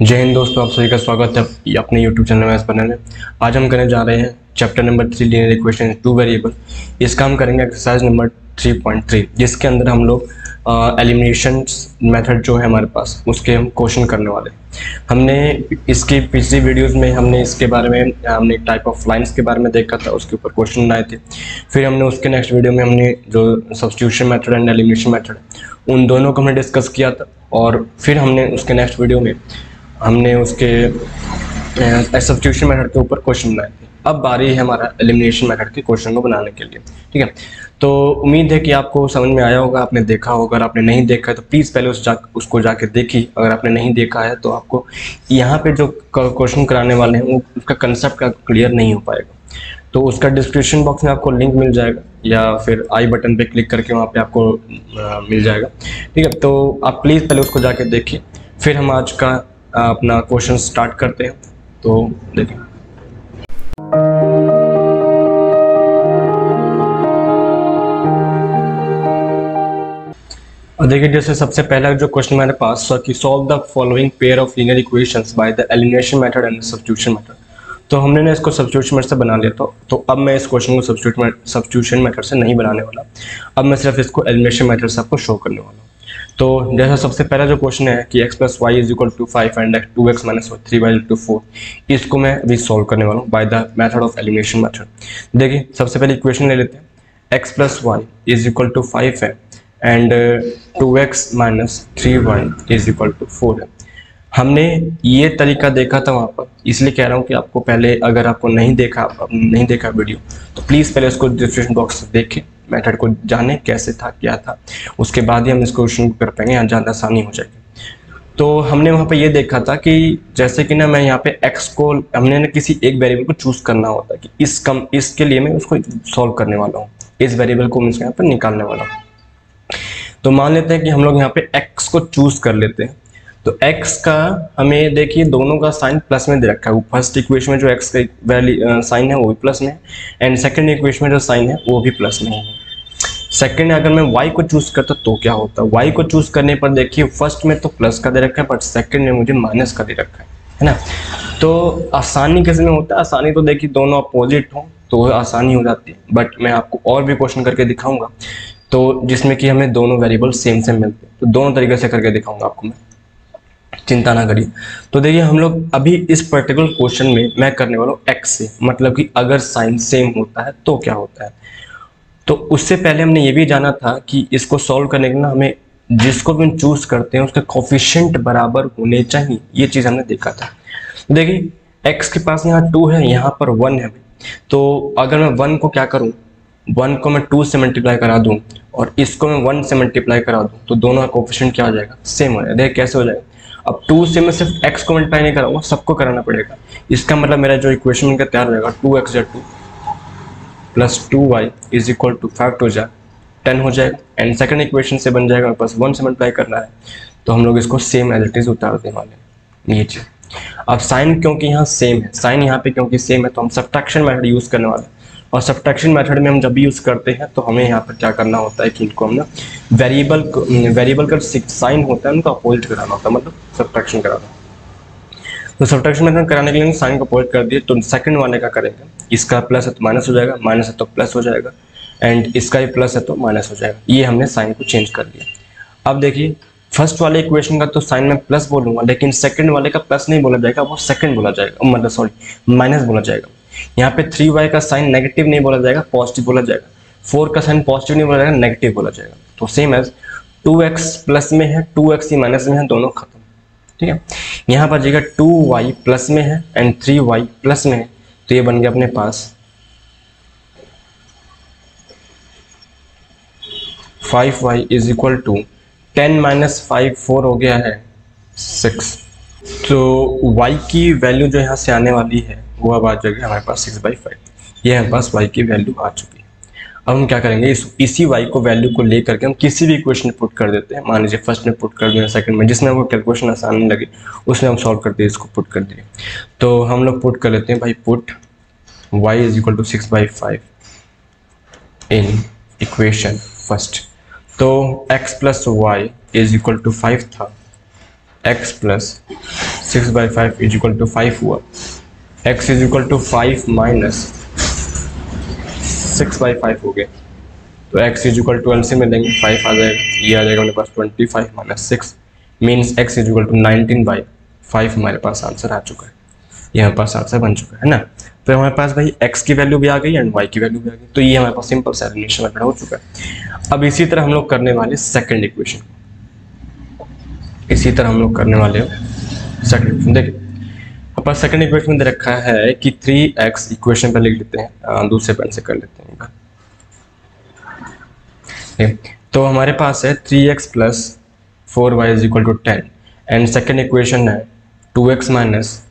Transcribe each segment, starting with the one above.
जय हिंद दोस्तों, आप सभी का स्वागत है अपने यूट्यूब चैनल में इस बनने में। आज हम करने जा रहे हैं chapter number three linear equation two variable इसका हम करेंगे exercise number three point three जिसके अंदर हम लोग एलिमिनेशन मेथड जो है हमारे पास, उसके हम क्वेश्चन करने वाले हमने इसकी पिछली वीडियोस में हमने इसके बारे में, हमने टाइप ऑफ़ लाइंस के बारे में देखा था, उसके ऊपर क्वेश्चन बनाए थे। फिर हमने उसके नेक्स्ट वीडियो में हमने जो substitution method and elimination method उन दोनों को हमने डिस्कस किया था और फिर हमने उसके नेक्स्ट वीडियो में हमने उसके सब्सटीट्यूशन मेथड के ऊपर क्वेश्चन बनाए थे। अब बारी है हमारा एलिमिनेशन मेथड के क्वेश्चन को बनाने के लिए ठीक है? तो उम्मीद है कि आपको समझ में आया होगा आपने देखा होगा अगर आपने नहीं देखा है तो प्लीज़ पहले उस जा उसको जाके देखी अगर आपने नहीं देखा है तो आपको यहाँ पे जो क्वेश्चन कराने वाले हैं वो उसका कंसेप्ट का क्लियर नहीं हो पाएगा। तो उसका डिस्क्रिप्शन बॉक्स में आपको लिंक मिल जाएगा या फिर आई बटन पे क्लिक करके वहाँ पे आपको आ, मिल जाएगा ठीक है? तो आप प्लीज़ पहले उसको जाके देखिए। फिर हम आज का अपना क्वेश्चन स्टार्ट करते हैं। तो देखिए। देखिए, जैसे सबसे पहला जो क्वेश्चन मेरे पास था कि solve the following pair of linear equations by the elimination method and substitution method तो हमने ना इसको सब्स्टिट्यूशन मेथड से बना लिया था। तो अब मैं इस क्वेश्चन को सब्स्टिट्यूशन मेथड से नहीं बनाने वाला। अब मैं सिर्फ़ इसको एलिमिनेशन मेथड से आपको शो करने वाला तो जैसा सबसे पहला जो क्वेश्चन है कि x plus Y is equal to five and two X minus three Y to four इसको मैं अभी सॉल्व करने वाला हूँ by the method of elimination method देखिए, सबसे पहले इक्वेशन ले लेते हैं. x plus Y is equal to five है and two X minus three Y is equal to four है. हमने ये तरीका देखा था वहाँ पर, इसलिए कह रहा हूँ कि आपको पहले अगर आपको नहीं देखा नहीं देखा वीडियो तो प्लीज़ पहले उसको डिस्क्रिप्शन बॉक्स देखें. मेथड को जाने कैसे था, क्या था। उसके बाद ही हम इस क्वेश्चन को कर पाएँगे, यहाँ ज़्यादा आसानी हो जाएगी। तो हमने वहाँ पे ये देखा था कि जैसे कि ना मैं यहाँ पे x को, हमने ना किसी एक वेरिएबल को चूज़ करना होता कि इस कम, इसके लिए मैं उसको सॉल्व करने वाला हूँ। इस वेरिएबल को मैं यहाँ पर निकालने वाला हूँ। तो मान लेते हैं कि हम लोग यहाँ पे x को चूज़ कर लेते हैं। तो x का हमें देखिए दोनों का साइन प्लस में दे रखा है। वो फ़र्स्ट इक्वेशन में जो x का वैल्यू साइन है, वो भी प्लस में है। एंड सेकंड इक्वेशन में जो साइन है, वो भी प्लस में है। सेकंड अगर मैं y को चूज़ करता तो क्या होता? है y को चूज़ करने पर देखिए फ़र्स्ट में तो प्लस का दे रखा है बट सेकंड में मुझे माइनस का दे रखा है है ना? तो आसानी कैसे में होता है? आसानी तो देखिए दोनों अपोजिट हो तो आसानी हो जाती है। बट मैं आपको और भी क्वेश्चन करके दिखाऊँगा। तो जिसमें कि हमें दोनों वेरिएबल सेम सेम मिलते हैं। तो दोनों तरीके से करके दिखाऊँगा आपको मैं। चिंता ना करिए। तो देखिए, हम लोग अभी इस पर्टिकुलर क्वेश्चन में मैं करने वाला हूँ एक्स से। मतलब कि अगर साइन सेम होता है तो क्या होता है? तो उससे पहले हमने ये भी जाना था कि इसको सॉल्व करने के ना हमें जिसको भी हम चूज़ करते हैं, उसके कॉफिशेंट बराबर होने चाहिए। ये चीज़ हमने देखा था। देखिए एक्स के पास यहाँ टू है, यहाँ पर वन है। तो अगर मैं वन को क्या करूँ? वन को मैं टू से मल्टीप्लाई करा दूँ और इसको मैं वन से मल्टीप्लाई करा दूँ तो दोनों का कोफिशेंट क्या हो जाएगा? सेम हो जाएगा। देखिए, कैसे हो जाएगा? अब टू से मैं सिर्फ़ एक्स को मल्टीप्लाई नहीं कराऊँगा, सबको कराना पड़ेगा। इसका मतलब मेरा जो इक्वेशन बनकर तैयार जाएगा two X two plus two Y is equal to five two जा टेन हो जाएगा। एंड सेकंड इक्वेशन से बन जाएगा, बस वन से मल्टीप्लाई करना है। तो हम लोग इसको सेम एज इट इज़ उतार देने वाले नीचे अब साइन क्योंकि यहाँ सेम है? साइन यहाँ पे क्योंकि सेम है तो हम सब्ट्रैक्शन मेथड यूज़ करने वाले और सब्ट्रैक्शन मेथड में हम जब भी यूज़ करते हैं तो हमें यहाँ पर क्या करना होता है कि इनको हम ना वेरिएबल वेरिएबल का साइन होता है, उनको अपोजिट कराना होता है मतलब सब्ट्रैक्शन कराना। तो सब्ट्रैक्शन मेथड कराने के लिए साइन को अपोजिट कर दिए तो सेकंड वाले का करेंगे। इसका प्लस है तो माइनस हो जाएगा माइनस है तो प्लस हो जाएगा एंड इसका भी प्लस है तो माइनस हो जाएगा। ये हमने साइन को चेंज कर दिया। अब देखिए फ़र्स्ट वाले इक्वेशन का तो साइन में प्लस बोलूँगा, लेकिन सेकंड वाले का प्लस नहीं बोला जाएगा, वो सेकंड बोला जाएगा मतलब सॉरी माइनस बोला जाएगा। यहाँ पे थ्री वाई का साइन नेगेटिव नहीं बोला जाएगा पॉजिटिव बोला जाएगा। फोर का साइन पॉजिटिव नहीं बोला जाएगा नेगेटिव बोला जाएगा। तो same as two X plus में है टू एक्स ही माइनस में है, दोनों खत्म। ठीक है? यहाँ पर जाएगा टू वाई प्लस में है एंड थ्री वाई प्लस में है। तो ये बन गया अपने पास five Y is equal to ten minus five four हो गया है सिक्स तो y की वैल्यू जो यहाँ से आने वाली है, वो अब आ जाएगी हमारे पास सिक्स बाई फाइव ये हमारे पास y की वैल्यू आ चुकी। है अब हम क्या करेंगे, इस, इसी वाई को वैल्यू को ले करके हम किसी भी इक्वेशन में पुट कर देते हैं। मान लीजिए फ़र्स्ट में पुट कर दिया सेकंड में, जिसमें हमको कैलकुलेशन आसान लगे उसमें हम सॉल्व कर दिए, इसको पुट कर दिए। तो हम लोग पुट कर लेते हैं, भाई put y is equal to six by five in equation first तो X plus Y is equal to five था। X plus six by five is equal to five हुआ। X is equal to five minus six by five हो गया तो X is equal to L में लेंगे five आ जाएगा, ये आ जाएगा हमारे पास twenty five minus six means X is equal to nineteen by five हमारे पास आंसर आ चुका है। ये हमारे पास आंसर बन चुका है ना? तो हमारे पास भाई x की वैल्यू भी आ गई एंड y की वैल्यू भी आ गई तो ये हमारे पास सिंपल सा एलिमिनेशन मेथड हो चुका है। अब इसी तरह हम लोग करने वाले सेकेंड इक्वेशन इसी तरह हम लोग करने वाले हो सेकंड इक्वेशन देखिए। पास सेकंड इक्वेशन दे रखा है कि थ्री एक्स इक्वेशन पर लिख लेते हैं। दूसरे पेन से कर लेते हैं तो हमारे पास है three X plus four Y is equal to ten and second equation है two X minus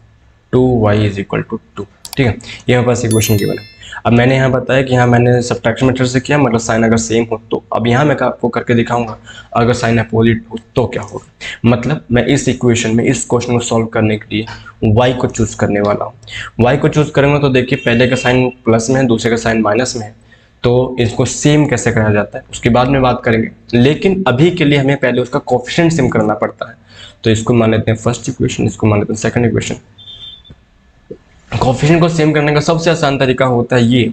two Y is equal to two ठीक है? ये हमारे पास इक्वेशन की बना। अब मैंने यहाँ बताया कि यहाँ मैंने सब्ट्रैक्शन मेथड से किया मतलब साइन अगर सेम हो तो अब यहाँ मैं आपको करके दिखाऊँगा। अगर साइन अपोजिट हो तो क्या होगा? मतलब मैं इस इक्वेशन में, इस क्वेश्चन को सॉल्व करने के लिए वाई को चूज़ करने वाला हूँ। वाई को चूज़ करेंगे तो देखिए, पहले का साइन प्लस में है, दूसरे का साइन माइनस में है। तो इसको सेम कैसे करा जाता है? उसके बाद में बात करेंगे। लेकिन अभी के लिए हमें पहले उसका कॉफिशेंट सेम करना पड़ता है। तो इसको मान लेते हैं फ़र्स्ट इक्वेशन इसको मान लेते हैं सेकंड इक्वेशन कॉफिशेंट को सेम करने का सबसे आसान तरीका होता है ये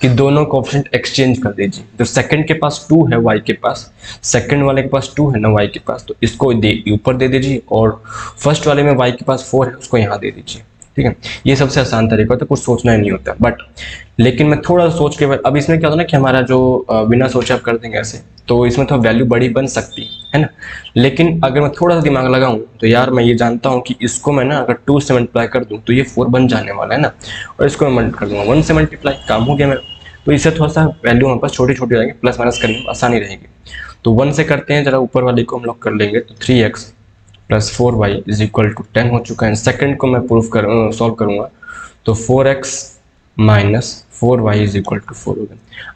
कि दोनों कॉफिशेंट एक्सचेंज कर दीजिए। जो सेकंड के पास टू है वाई के पास सेकंड वाले के पास टू है ना वाई के पास तो इसको ऊपर दे दीजिए और फ़र्स्ट वाले में वाई के पास फोर है, उसको यहाँ दे दीजिए। ठीक है? ये सबसे आसान तरीका होता है, कुछ सोचना ही नहीं होता। बट लेकिन मैं थोड़ा सोच के, अब इसमें क्या होता है ना कि हमारा जो बिना सोचे आप कर देंगे ऐसे तो इसमें तो वैल्यू बड़ी बन सकती, है ना? लेकिन अगर मैं थोड़ा सा दिमाग लगाऊँ तो यार मैं ये जानता हूँ कि इसको मैं ना अगर टू से मल्टीप्लाई कर दूँ तो ये फोर बन जाने वाला है ना? और इसको मैं मल्टी कर दूँगा। वन से मल्टीप्लाई काम हो गया मेरा तो इससे थोड़ा सा वैल्यू हमारे पास छोटी छोटी रहेगी प्लस माइनस करने में आसानी रहेगी। तो वन से करते हैं, जरा ऊपर वाले को हम लोग कर लेंगे तो three X plus four Y is equal to ten हो चुका है। सेकंड को मैं प्रूफ कर सॉल्व करूँगा। तो four X minus four Y is equal to four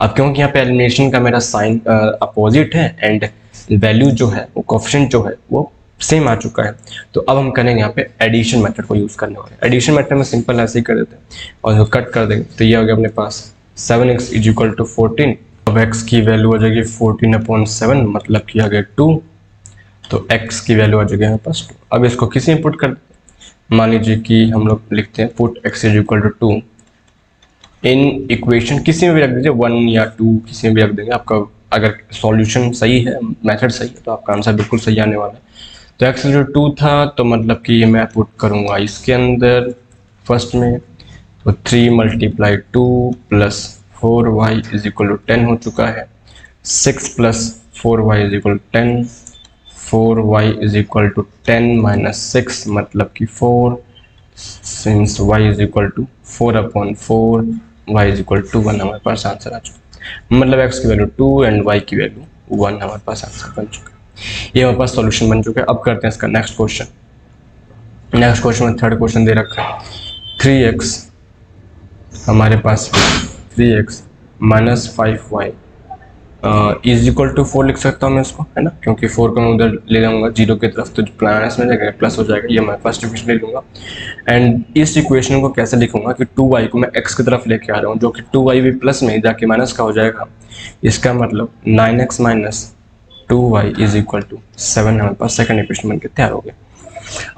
अब क्योंकि यहाँ पे एलिमिनेशन का मेरा साइन अपोजिट है एंड वैल्यू जो है, वो कॉफिशेंट जो है, वो सेम आ चुका है। तो अब हम करेंगे यहाँ पे एडिशन मेथड को यूज़ करने वाले। एडिशन मेथड में सिंपल ऐसे ही कर देते हैं और जो कट कर देंगे। तो ये हो गया अपने पास। Seven X is equal to fourteen अब एक्स की वैल्यू हो जाएगी फोर्टीन अपॉइंट सेवन मतलब कि आ गया टू तो x की वैल्यू आ जाएगी हमारे पास। अब इसको किसी में पुट कर मान लीजिए कि हम लोग लिखते हैं put x is equal to two in equation किसी में भी रख दीजिए वन या टू किसी में भी रख देंगे। आपका अगर सॉल्यूशन सही है मेथड सही है तो आपका आंसर बिल्कुल सही आने वाला है। तो एक्स जो टू था तो मतलब कि ये मैं पुट करूँगा इसके अंदर। फ़र्स्ट में तो three multiply two plus four Y is equal to ten हो चुका है। Six plus four Y is equal to ten four Y is equal to ten minus six मतलब कि four. Since Y is equal to four upon four Y is equal to one हमारे पास answer आ चुका मतलब X की value two and Y की value one हमारे पास आंसर बन चुका ये हमारे पास सॉल्यूशन बन चुका है। अब करते हैं इसका नेक्स्ट क्वेश्चन नेक्स्ट क्वेश्चन में थर्ड क्वेश्चन दे रखा है। थ्री एक्स हमारे पास three X minus five Y is equal to four लिख सकता हूँ मैं इसको, है ना? क्योंकि फोर को मैं उधर ले जाऊँगा ज़ीरो की तरफ़ तो प्लानस में जाएगा प्लस हो जाएगा, ये मैं फ़र्स्ट इक्वेशन ले लूँगा। एंड इस इक्वेशन को कैसे लिखूँगा कि टू वाई को मैं एक्स की तरफ़ लेके आ रहा हूँ, जो कि टू वाई भी प्लस में जाके माइनस का हो जाएगा। इसका मतलब nine X minus two Y is equal to seven हमारे पास सेकंड इक्वेशन बन के तैयार हो गया।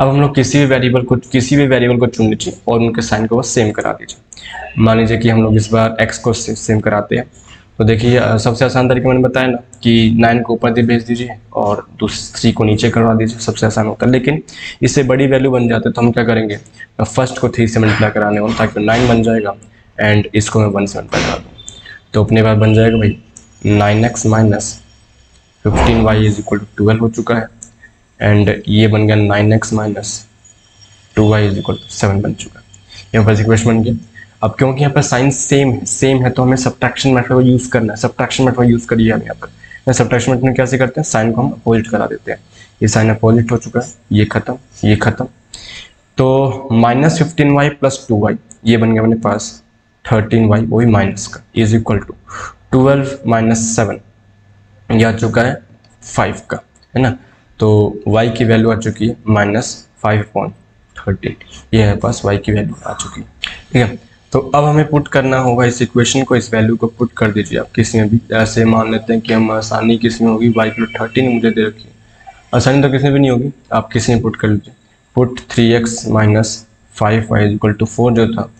अब हम लोग किसी भी वेरिएबल को, किसी भी वेरिएबल को चुन लीजिए और उनके साइन को बस सेम करा दीजिए। मान लीजिए कि हम लोग इस बार एक्स को सेम कराते हैं। तो देखिए सबसे आसान तरीका मैंने बताया ना कि नाइन को ऊपर भेज दीजिए और दूसरी को नीचे करवा दीजिए, सबसे आसान होता है। लेकिन इससे बड़ी वैल्यू बन जाते तो हम क्या करेंगे? फ़र्स्ट को थ्री से मल्टीप्लाई कराने वाला ताकि नाइन बन जाएगा एंड इसको मैं वन से मल्टीप्लाई करा दूँ। तो अपने बार बन जाएगा भाई nine X minus fifteen Y is equal to twelve हो चुका है एंड ये बन गया nine X minus two Y is equal to seven बन चुका है। यहाँ पर इक्वेशन बन गया। अब क्योंकि यहाँ पर साइन सेम सेम है तो हमें सब्ट्रैक्शन मेथड को यूज़ करना है। सब्ट्रैक्शन मेथड यूज़ करिए हम यहाँ पर। सब्ट्रैक्शन मेथड में कैसे करते हैं? साइन को हम अपोजिट करा देते हैं। ये साइन अपोजिट हो चुका है, ये खत्म ये खत्म। तो minus fifteen Y plus two Y ये बन गया अपने पास थर्टीन वाई वही माइनस का is equal to twelve minus seven ये आ चुका है फाइव का, है ना? तो y की वैल्यू आ चुकी है माइनस फाइव पॉइंट थर्टीन ये है पास y की वैल्यू आ चुकी है। ठीक है? तो अब हमें पुट करना होगा इस इक्वेशन को, इस वैल्यू को पुट कर दीजिए। आप किसी में भी ऐसे मान लेते हैं कि हम आसानी किसमें होगी वाई प्लस थर्टीन मुझे दे रखी आसानी तो किसी में भी नहीं होगी, आप किसी में पुट कर लीजिए। Put three X minus five Y equal to four जो था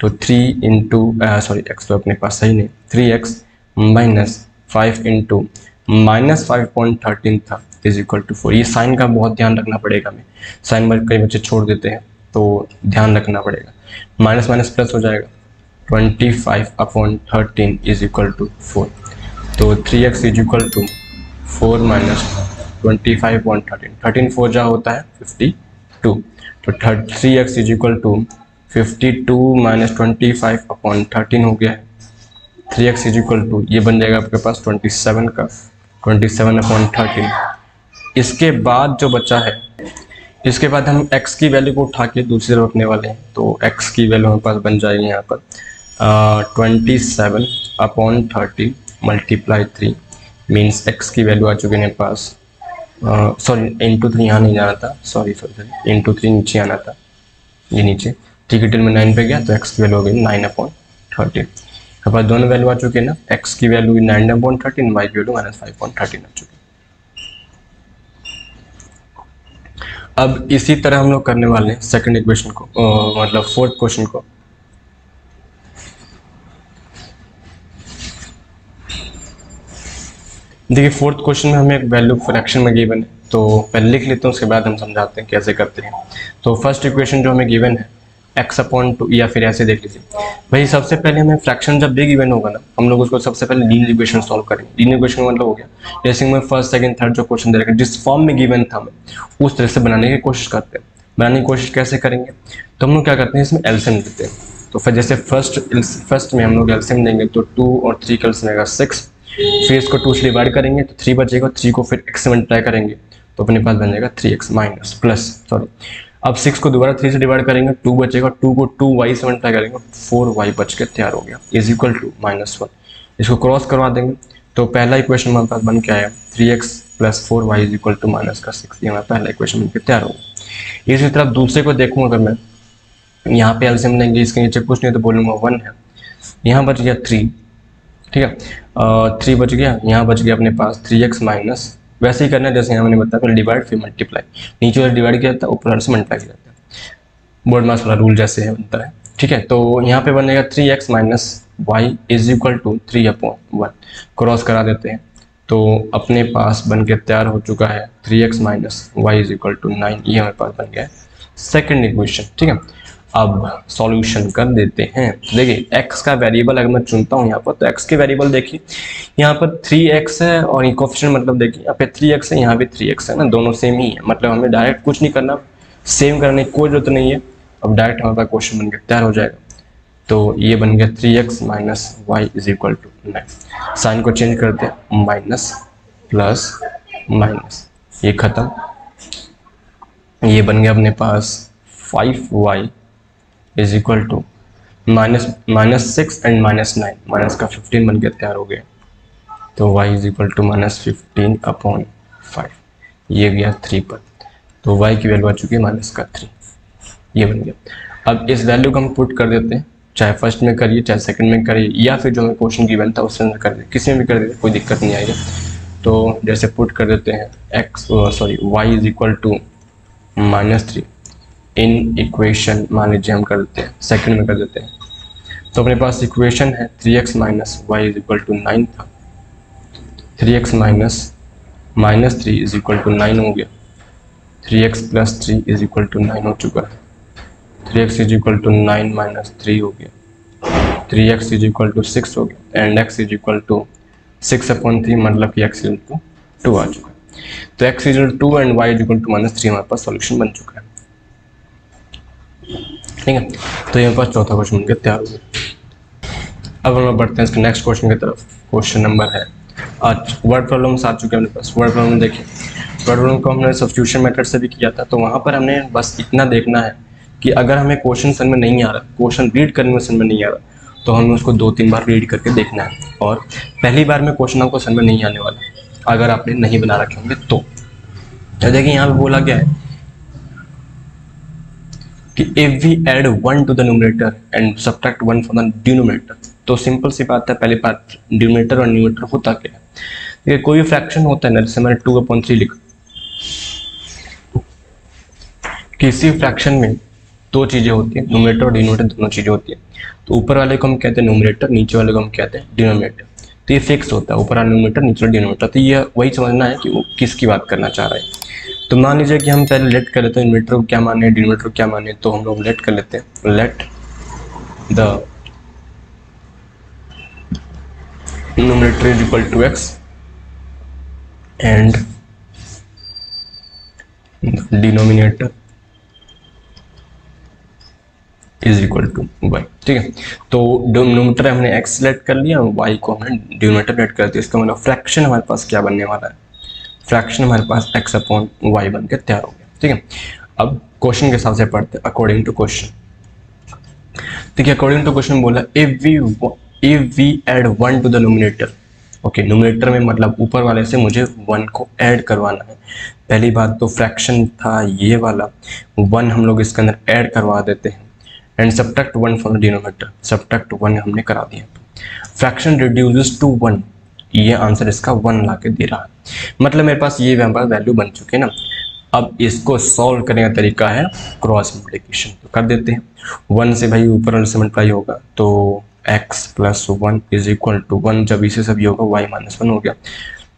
तो थ्री इंटू सॉरी एक्स तो अपने पास सही नहीं। Three X minus five into minus five point thirteen था इज़ इक्वल टू फोर ये साइन का बहुत ध्यान रखना पड़ेगा हमें। साइन कई बच्चे छोड़ देते हैं तो ध्यान रखना पड़ेगा। माइनस माइनस प्लस हो जाएगा। Twenty five upon thirteen is equal to four तो three X is equal to four minus twenty five point thirteen thirteen four जा होता है फिफ्टी टू तो three X is equal to fifty two minus twenty five upon thirteen हो गया। है three X is equal to ये बन जाएगा आपके पास ट्वेंटी सेवन का। ट्वेंटी सेवन अपॉन थर्टीन इसके बाद जो बचा है इसके बाद हम x की वैल्यू को उठा के दूसरी तरफ़ रखने वाले हैं। तो x की वैल्यू हमारे पास बन जाएगी यहाँ पर twenty seven upon thirty multiply three means X की वैल्यू आ चुकी है मेरे पास। सॉरी इंटू थ्री यहाँ नहीं जाना था। Sorry sorry sorry into three नीचे आना था। ये नीचे। थ्री की टेल में नाइन पे गया तो एक्स की वैल्यू हो गई नाइन अपॉन थर्टीन हमारे दोनों वैल्यू आ चुके हैं ना। एक्स की value nine upon thirteen Y की value minus five point thirteen आ चुकी अब इसी तरह हम लोग करने वाले हैं सेकंड इक्वेशन को मतलब फोर्थ क्वेश्चन को। देखिए फोर्थ क्वेश्चन में हमें एक वैल्यू फ्रैक्शन में गिवन है तो पहले लिख लेते हैं, उसके बाद हम समझाते हैं कैसे करते हैं। तो फ़र्स्ट इक्वेशन जो हमें गिवन है एक्स अपॉन टू या फिर ऐसे देख लीजिए। भाई, सबसे पहले हमें फ्रैक्शन जब भी इवेंट होगा ना, हम लोग उसको सबसे पहले लीनियर इक्वेशन सॉल्व करेंगे। लीनियर इक्वेशन मतलब हो गया जैसे मैं फ़र्स्ट सेकंड थर्ड जो क्वेश्चन दे रखा जिस फॉर्म में गिवन था हमें, उस तरह से बनाने की कोशिश करते हैं। बनाने की कोशिश कैसे करेंगे? तो हम लोग क्या करते हैं, इसमें एल्सियम देते हैं। तो फिर जैसे फ़र्स्ट फ़र्स्ट में हम लोग एल्सियम देंगे तो टू और थ्री का एल्सियम सिक्स फिर इसको टू से डिवाइड करेंगे तो थ्री बचेगा थ्री को फिर एक्स से मल्टीप्लाई करेंगे तो अपने पास बन जाएगा three X minus plus sorry अब सिक्स को दोबारा थ्री से डिवाइड करेंगे टू बचेगा टू को टू वाई से मल्टीप्लाई करेंगे फोर वाई बच के तैयार हो गया is equal to minus one इसको क्रॉस करवा देंगे तो पहला इक्वेशन हमारे पास बन के आया three X plus four Y is equal to minus का सिक्स ये पहला इक्वेशन बनकर तैयार होगा इसी तरह दूसरे को देखूँ अगर मैं, यहाँ पे एल्सियम लेंगे इसके नीचे कुछ नहीं तो बोलूँगा वन है। यहाँ बच गया थ्री ठीक है? थ्री बच गया, यहाँ बच गया अपने पास थ्री एक्स माइनस वैसे ही करना है, जैसे यहाँ मैंने बताया, पहले डिवाइड फिर मल्टीप्लाई नीचे वाला डिवाइड किया जाता है ऊपर से मल्टीप्लाई किया जाता है बोर्ड मास वाला रूल जैसे है बनता है. ठीक है तो यहाँ पे बनेगा three X minus Y is equal to three upon one cross करा देते हैं. तो अपने पास बन के तैयार हो चुका है three x minus y is equal to nine ये हमारे पास बन गया है. सेकेंड इक्वेशन ठीक है अब सॉल्यूशन कर देते हैं। देखिए, x का वेरिएबल अगर मैं चुनता हूँ यहाँ पर तो x के वेरिएबल देखिए, यहाँ पर 3x है और इकोफिशिएंट मतलब देखिए, यहाँ पे 3x है, यहाँ पे 3x है ना, दोनों सेम ही है। मतलब हमें डायरेक्ट कुछ नहीं करना सेम करने की कोई ज़रूरत नहीं है। अब डायरेक्ट हमारे पास क्वेश्चन बन गया, तैयार हो जाएगा। तो ये बन गया three x minus y is equal to nine sign को चेंज करते हैं माइनस प्लस माइनस ये खत्म। ये बन गया अपने पास five y is equal to minus minus six and minus nine minus का फिफ्टीन बन के तैयार हो गया। तो y is equal to minus fifteen upon five ये गया थ्री पर। तो y की वैल्यू आ चुकी है माइनस का थ्री ये बन गया। अब इस वैल्यू को हम पुट कर देते हैं। चाहे फ़र्स्ट में करिए, चाहे सेकंड में करिए, या फिर जो हमें क्वेश्चन गिवन था उसमें कर दे। किसी में भी कर देते कोई दिक्कत नहीं आएगी तो जैसे पुट कर देते हैं x sorry y is equal to minus three in equation मान लीजिए हम कर देते हैं सेकंड में कर देते हैं। तो अपने पास इक्वेशन है three x minus y is equal to nine था। Three x minus minus three is equal to nine हो गया। Three x plus three is equal to nine हो चुका है। Three x is equal to nine minus three हो गया। Three x is equal to six हो गया। And x is equal to six upon three मतलब कि एक्स इज़ टू टू आ चुका है। तो x is two and y is equal to minus three हमारे पास सॉल्यूशन बन चुका है। ठीक है? तो यहाँ पास चौथा क्वेश्चन बनकर तैयार अब हम लोग बढ़ते हैं इसके नेक्स्ट क्वेश्चन की तरफ़। क्वेश्चन नंबर है। आज वर्ड प्रॉब्लम्स आ चुके हैं अपने पास। वर्ड प्रॉब्लम देखिए। वर्ड प्रॉब्लम को हमने सब्सटीट्यूशन मेथड से भी किया था। तो वहाँ पर हमने बस इतना देखना है कि अगर हमें क्वेश्चन समझ में नहीं आ रहा क्वेश्चन रीड करने में समझ में नहीं आ रहा तो हमें उसको दो तीन बार रीड करके देखना है। और पहली बार में क्वेश्चन आपको समझ में नहीं आने वाला अगर आपने नहीं बना रखे होंगे तो देखिए यहाँ पे बोला गया है कि if we add one to the numerator and subtract one from the denominator तो सिंपल सी बात है, पहले बात डिनोमिनेटर और न्यूमरेटर होता क्या है? ये कोई भी फ्रैक्शन होता है ना, जैसे मैंने टू अपॉइंट थ्री लिखा। किसी फ्रैक्शन में दो चीज़ें होती हैं नोमिनेटर और डिनोमिनेटर दोनों चीज़ें होती हैं। तो ऊपर वाले को हम कहते हैं नोमिनेटर नीचे वाले को हम कहते हैं डिनोमिनेटर तो ये फिक्स होता है, ऊपर वाला नोमिनेटर नीचे वाला डिनोमिनेटर तो ये वही समझना है कि वो किसकी बात करना चाह रहा है। तो मान लीजिए कि हम पहले लेट कर लेते हैं नोमिनेटर को क्या माने डिनोमिनेटर को क्या माने तो हम लोग लेट कर लेते हैं। Let the numerator equal to x and the denominator is equal to y ठीक है? तो डिनोमीटर हमने एक्स सेलेक्ट कर लिया वाई को हमने डिनोमीटर सेलेक्ट कर दिया। इसका मतलब फ्रैक्शन हमारे पास क्या बनने वाला है? फ्रैक्शन हमारे पास एक्स अपॉन वाई बन के तैयार हो गया। ठीक है? अब क्वेश्चन के हिसाब से पढ़ते हैं अकॉर्डिंग टू क्वेश्चन ठीक है अकॉर्डिंग टू क्वेश्चन बोला if we if we add one to the numerator okay numerator में मतलब ऊपर वाले से मुझे वन को ऐड करवाना है। पहली बात तो फ्रैक्शन था, ये वाला। वन हम लोग इसके अंदर ऐड करवा देते हैं। And subtract one from the denominator subtract one हमने करा दिया। फ्रैक्शन रिड्यूसेस टू वन ये आंसर इसका वन ला के दे रहा है। मतलब मेरे पास ये हमारे वैल्यू बन चुके हैं ना। अब इसको सॉल्व करने का तरीका है क्रॉस मल्टीप्लिकेशन तो कर देते हैं। वन से भाई ऊपर से मल्टीप्लाई होगा तो x plus one is equal to one जब इसे सभी होगा वाई माइनस वन हो गया।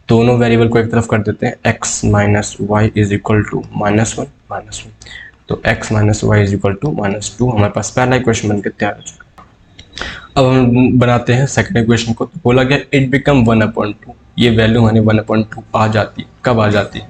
दोनों वेरिएबल को एक तरफ़ कर देते हैं। X minus y is equal to minus one minus one तो x minus y is equal to minus two हमारे पास पहला इक्वेशन बन के तैयार हो चुका अब हम बनाते हैं सेकंड इक्वेशन को। तो बोला गया it become one upon two ये वैल्यू हमारी वन अपॉइंट टू आ जाती है। कब आ जाती है?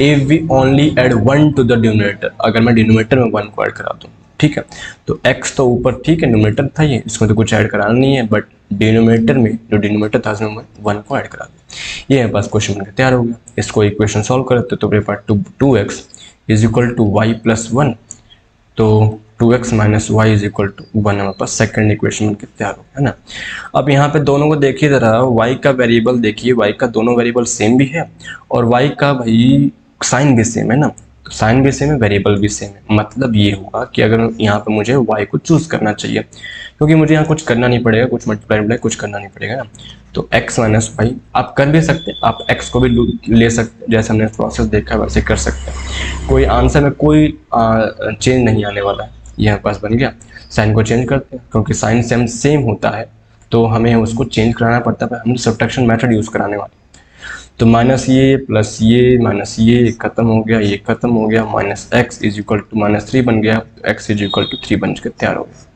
If we only add one to the denominator अगर मैं डिनोमिनेटर में वन को ऐड करा दूँ, ठीक है? तो x तो ऊपर, ठीक है नोमीटर था ये। इसमें तो कुछ ऐड कराना नहीं है बट डिनोमीटर में, जो डिनोमीटर था, उसमें वन को ऐड करा दिया ये है बस क्वेश्चन बनकर तैयार हो गया। इसको इक्वेशन सॉल्व करते तो two two x is equal to y plus one तो two x minus y is equal to one हमारे पास सेकंड इक्वेशन बनकर तैयार हो है ना। अब यहाँ पे दोनों को देखिए ज़रा वाई का वेरिएबल देखिए वाई का दोनों वेरिएबल सेम भी है, और वाई का भाई साइन भी सेम है ना। तो साइन भी सेम है वेरिएबल भी सेम है। मतलब ये होगा कि अगर यहाँ पे मुझे वाई को चूज़ करना चाहिए, क्योंकि मुझे यहाँ कुछ करना नहीं पड़ेगा, कुछ मल्टीप्लाई कुछ करना नहीं पड़ेगा ना। तो x माइनस वाई आप कर भी सकते हैं आप x को भी ले सकते हैं जैसे हमने प्रोसेस देखा है, वैसे कर सकते हैं। कोई आंसर में कोई चेंज नहीं आने वाला है। यहाँ पास बन गया। साइन को चेंज करते हैं, क्योंकि साइन सेम सेम होता है तो हमें उसको चेंज कराना पड़ता है हम सब्ट्रैक्शन मेथड यूज़ कराने वाले तो माइनस ये प्लस ये माइनस ये खत्म हो गया, ये खत्म हो गया minus x is equal to minus three बन गया x is equal to three बन के तैयार हो गया।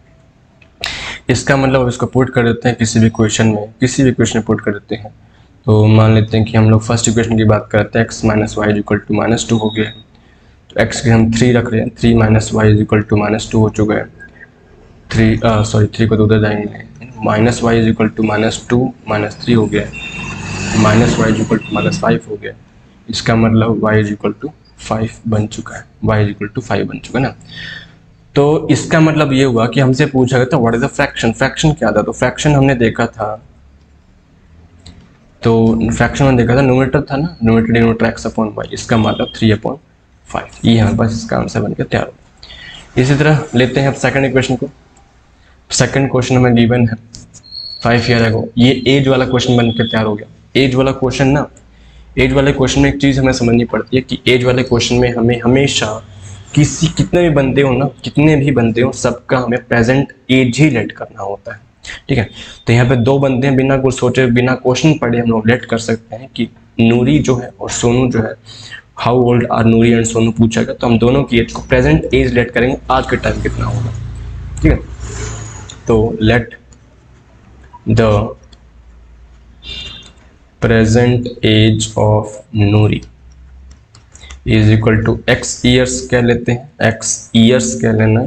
इसका मतलब इसको पुट कर देते हैं किसी भी क्वेश्चन में, किसी भी क्वेश्चन में पुट कर देते हैं। तो मान लेते हैं कि हम लोग फ़र्स्ट इक्वेशन की बात करते हैं x minus y equal to minus two हो गया। तो एक्स के हम थ्री रख रहे हैं three minus y equal to minus two हो चुका है। थ्री सॉरी थ्री को तो उधर जाएँगे। Minus y is equal to minus two minus three हो गया। Minus y is equal to minus five हो गया। इसका मतलब y is equal to five बन चुका है। Y is equal to five बन चुका है ना? तो इसका मतलब ये हुआ कि हमसे पूछा गया था what is the fraction fraction क्या था? तो फ्रैक्शन हमने देखा था। तो फ्रैक्शन हमने देखा था नोमीटर था ना? Numerator denominator x upon y इसका मतलब थ्री अपॉन फाइव ये हमारे पास इसका आंसर बनकर तैयार हो इसी तरह लेते हैं अब सेकंड इक्वेशन को। सेकंड क्वेश्चन हमें गिवन है। फाइव ईयर अगो ये एज वाला क्वेश्चन बनकर तैयार हो गया। एज वाला क्वेश्चन ना एज वाले क्वेश्चन में एक चीज़ हमें समझनी पड़ती है कि एज वाले क्वेश्चन में हमें हमेशा किसी, कितने भी बंदे हो ना, कितने भी बंदे हो, सबका हमें प्रेजेंट एज ही लेट करना होता है। ठीक है? तो यहाँ पे दो बंदे हैं, बिना कुछ सोचे, बिना क्वेश्चन पढ़े हम लोग लेट कर सकते हैं कि नूरी जो है और सोनू जो है how old are Nuri and Sonu पूछा गया। तो हम दोनों की एज को प्रेजेंट एज लेट करेंगे। आज के टाइम कितना होगा? ठीक है? तो let the present age of Nuri is equal to x years कह लेते हैं? एक्स years कह लेना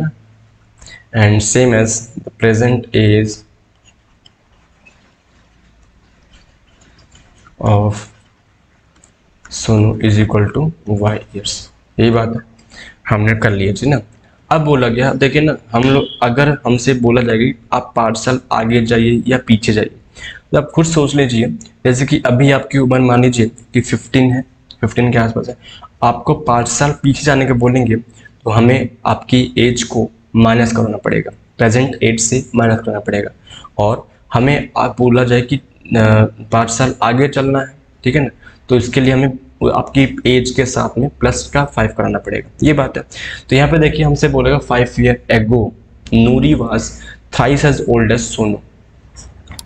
and same as the present age of, Sonu is equal to y years यही बात है। हमने कर लिया, जी ना? अब बोला गया, देखिए ना, हम लोग, अगर हमसे बोला जाएगा आप पार्सल आगे जाइए या पीछे जाइए तो आप खुद सोच लीजिए, जैसे कि अभी आपकी उम्र मान लीजिए कि 15 है 15 के आसपास है। आपको पाँच साल पीछे जाने के बोलेंगे तो हमें आपकी एज को माइनस करना पड़ेगा। प्रेजेंट एज से माइनस करना पड़ेगा। और हमें आप बोला जाए कि पाँच साल आगे चलना है, ठीक है ना? तो इसके लिए हमें आपकी एज के साथ में प्लस का फाइव कराना पड़ेगा। ये बात है। तो यहाँ पे देखिए, हमसे बोलेगा five year ago Nuri was thrice as old as Sonu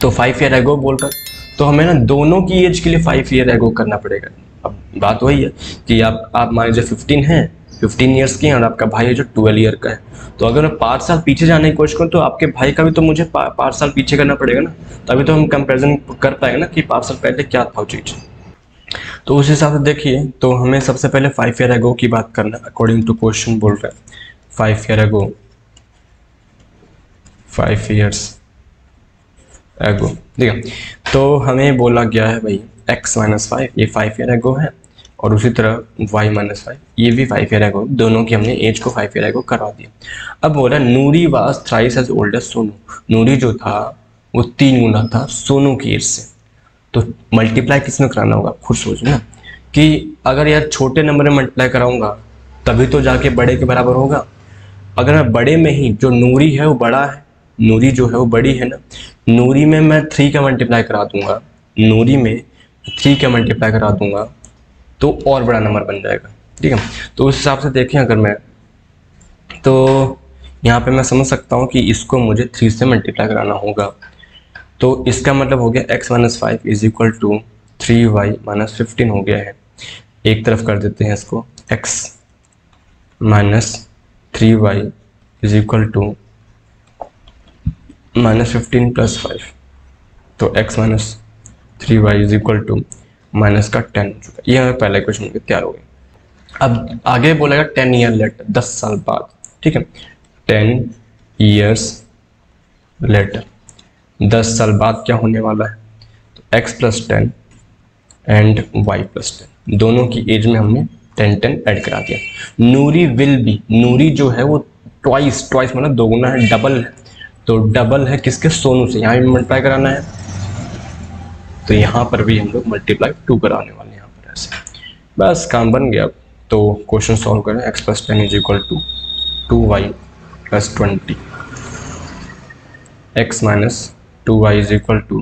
तो फाइव ईयर एगो बोलकर तो हमें ना दोनों की एज के लिए फाइव ईयर एगो करना पड़ेगा। अब बात वही है कि आप आप मान लीजिए फिफ्टीन हैं फिफ्टीन ईयर्स की हैं और आपका भाई है जो ट्वेल्व ईयर का है। तो अगर मैं पाँच साल पीछे जाने की कोशिश करूँ तो आपके भाई का भी तो मुझे पाँच साल पीछे करना पड़ेगा ना। तभी तो हम कंपेरिजन कर पाएँगे ना कि पाँच साल पहले क्या था चीज़। तो उस हिसाब से देखिए तो हमें सबसे पहले फाइव ईयर एगो की बात करना अकॉर्डिंग टू क्वेश्चन बोल रहे हैं। Five year ago five years ago ठीक है तो हमें बोला गया है भाई एक्स माइनस फाइव ये फाइव ईयर एगो है, और उसी तरह वाई माइनस फाइव ये भी फाइव ईयर एगो दोनों की हमने एज को फाइव ईयर एगो करवा दिया। अब बोला, Nuri was thrice as old as Sonu. Nuri जो था, वो तीन गुना था सोनू की एज से। तो मल्टीप्लाई किसमें कराना होगा? खुद सोचो ना, कि अगर यार छोटे नंबर में मल्टीप्लाई कराऊँगा, तभी तो जाके बड़े के बराबर होगा। अगर मैं बड़े में ही, जो नूरी है, वो बड़ा है, नूरी जो है, वो बड़ी है ना, नूरी में मैं थ्री का मल्टीप्लाई करा दूँगा, नूरी में थ्री का मल्टीप्लाई करा दूँगा तो और बड़ा नंबर बन जाएगा, ठीक है? तो उस हिसाब से देखें अगर मैं तो यहाँ पे मैं समझ सकता हूँ कि इसको मुझे थ्री से मल्टीप्लाई कराना होगा। तो इसका मतलब हो गया x minus five is equal to three y minus fifteen हो गया है। एक तरफ़ कर देते हैं इसको x minus three y is equal to minus fifteen plus five तो x minus three y is equal to minus का टेन। हो चुका ये हमें पहला क्वेश्चन के तैयार हो गया अब आगे बोलेगा टेन ईयर लेटर दस साल बाद। ठीक है? टेन ईयर्स लेटर दस साल बाद क्या होने वाला है? तो x plus ten and y plus ten. दोनों की एज में हमने टेन टेन ऐड करा दिया। नूरी विल बी नूरी जो है वो ट्वाइस ट्वाइस मतलब दोगुना है डबल है। तो डबल है किसके? सोनू से। यहाँ भी मल्टीप्लाई कराना है। तो यहाँ पर भी हम लोग मल्टीप्लाई टू कराने वाले यहाँ पर ऐसे। बस काम बन गया। तो क्वेश्चन सॉल्व करें। X plus ten is equal to two y plus twenty x minus two y is equal to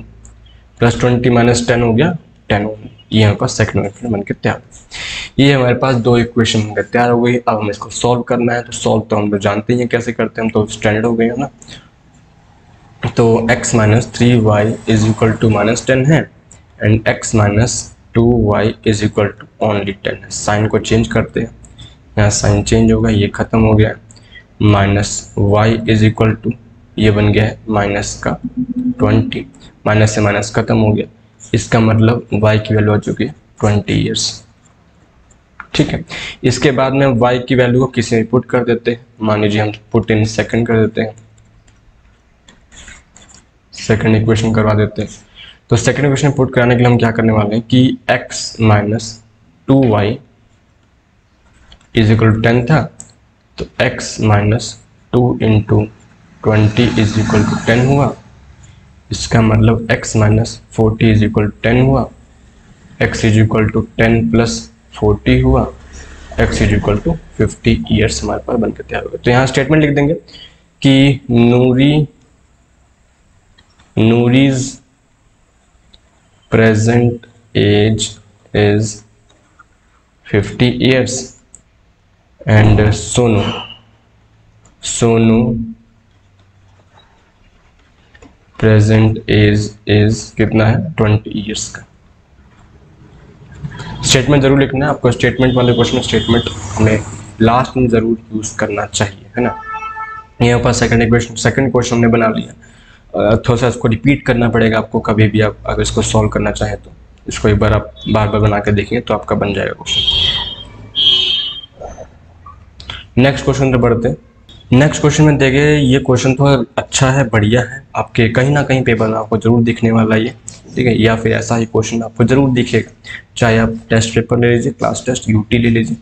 plus twenty minus ten हो गया। टेन हो गया। ये हमारे पास सेकंड इक्वेशन बन के तैयार। ये हमारे पास दो इक्वेशन बनकर तैयार हो गई। अब हमें इसको सॉल्व करना है। तो सॉल्व तो हम लोग जानते ही हैं कैसे करते हैं। हम तो स्टैंडर्ड हो गए ना। तो x minus three y is equal to minus ten है and x minus two y is equal to only ten है। साइन को चेंज करते हैं। यहाँ साइन चेंज होगा ये ख़त्म हो गया। Minus y is equal to ये बन गया है माइनस का ट्वेंटी माइनस से माइनस ख़त्म हो गया। इसका मतलब y की वैल्यू आ चुकी है ट्वेंटी ईयर्स ठीक है। इसके बाद में y की वैल्यू को किसी में पुट कर देते हैं। मान लीजिए हम पुट इन सेकंड कर देते हैं। सेकंड इक्वेशन करवा देते हैं। तो सेकंड इक्वेशन पुट कराने के लिए हम क्या करने वाले हैं कि x minus two y is equal to ten था तो x minus two into twenty is equal to ten हुआ। इसका मतलब x minus forty is equal to ten हुआ। x is equal to ten plus forty हुआ। x is equal to fifty years हमारे पास बनकर तैयार हो गया तो यहाँ स्टेटमेंट लिख देंगे कि Nuri Nuri's present age is 50 years. And Sonu Sonu present age is कितना है? ट्वेंटी ईयर्स का। स्टेटमेंट ज़रूर लिखना है आपको स्टेटमेंट वाले क्वेश्चन स्टेटमेंट हमें लास्ट में ज़रूर यूज़ करना चाहिए, है ना? यहाँ पर सेकंड क्वेश्चन सेकंड क्वेश्चन हमने बना लिया। थोड़ा सा इसको रिपीट करना पड़ेगा आपको, कभी भी आप अगर इसको सॉल्व करना चाहें तो। इसको एक बार आप बार बार बना के देखेंगे तो आपका बन जाएगा क्वेश्चन नेक्स्ट क्वेश्चन पे बढ़ते नेक्स्ट क्वेश्चन में देखे ये क्वेश्चन थोड़ा अच्छा है, बढ़िया है। आपके कहीं ना कहीं पेपर में आपको ज़रूर दिखने वाला ये। ठीक है, या फिर ऐसा ही क्वेश्चन आपको ज़रूर दिखेगा। चाहे आप टेस्ट पेपर ले लीजिए क्लास टेस्ट यूटी ले लीजिए,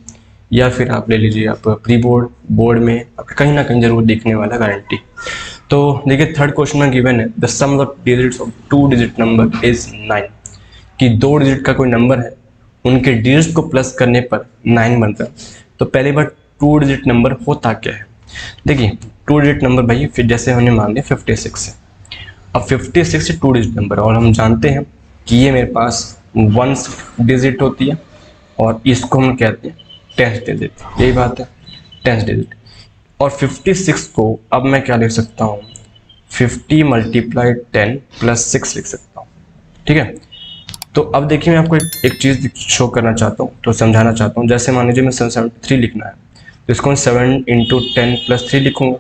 या फिर आप ले लीजिए आप प्री बोर्ड बोर्ड में, आपके कहीं ना कहीं ज़रूर दिखने वाला गारंटी तो देखिए थर्ड क्वेश्चन में गिवन है. The sum of digits of two digit number is nine कि दो डिजिट का कोई नंबर है, उनके डिजिट को प्लस करने पर नाइन बनता है. तो पहली बार टू डिजिट नंबर होता क्या है? देखिए टू डिजिट नंबर भाई, फिर जैसे हमने मान लिया फिफ्टी सिक्स है. अब fifty six two digit number और हम जानते हैं कि ये मेरे पास वन डिजिट होती है और इसको हम कहते हैं टेंस डिजिट यही बात है टेंस डिजिट और 56 को अब मैं क्या लिख सकता हूँ? 50 मल्टीप्लाई टेन प्लस सिक्स लिख सकता हूँ। ठीक है? तो अब देखिए, मैं आपको एक एक चीज़ शो करना चाहता हूँ तो समझाना चाहता हूँ। जैसे मान लीजिए, मैं सेवेंटी थ्री लिखना है तो इसको seven into ten plus three लिखूँगा।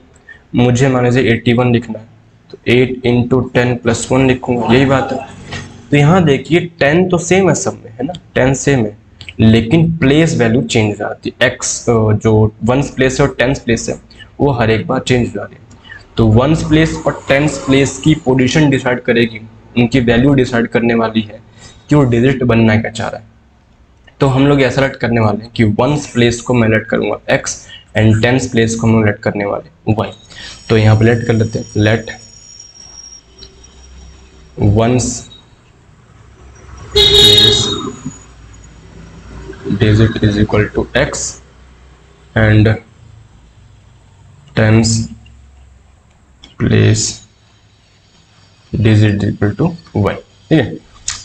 मुझे मान लीजिए एट्टी वन लिखना है तो eight into ten plus one लिखूँगा। यही बात है। तो यहाँ देखिए टेन तो सेम है सब में, है ना? टेन सेम है, लेकिन प्लेस वैल्यू चेंज हो। जाती है एक्स जो वंस प्लेस है और टेंस प्लेस है। वो हर एक बार चेंज हो जाती है। तो वंस प्लेस और टेंस प्लेस की पोजीशन डिसाइड करेगी, उनकी वैल्यू डिसाइड करने वाली है कि वो डिजिट बनना क्या चाह रहा है। तो हम लोग ऐसा लेट करने वाले हैं कि वंस प्लेस को मैं लेट करूँगा एक्स एंड टेंस प्लेस को हम लेट करने वाले वाई तो यहाँ पे लेट कर लेते हैं। Let ones place digit is equal to x and tens place digit equal to y ठीक है?